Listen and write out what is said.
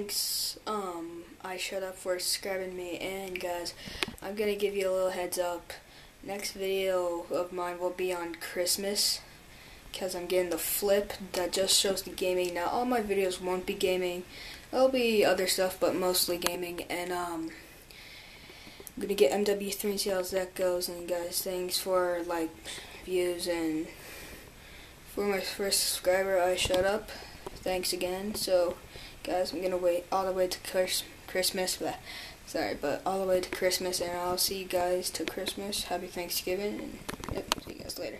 Thanks, um, I shut up for subscribing me, and guys, I'm gonna give you a little heads up. Next video of mine will be on Christmas, because I'm getting the flip that just shows the gaming. Now, all my videos won't be gaming, there'll be other stuff, but mostly gaming, and, um, I'm gonna get MW3 and see how that goes, and guys, thanks for, like, views, and for my first subscriber, I shut up. Thanks again, so guys. I'm gonna wait all the way to Christmas. But sorry, but all the way to Christmas, and I'll see you guys till Christmas. Happy Thanksgiving, and yep, see you guys later.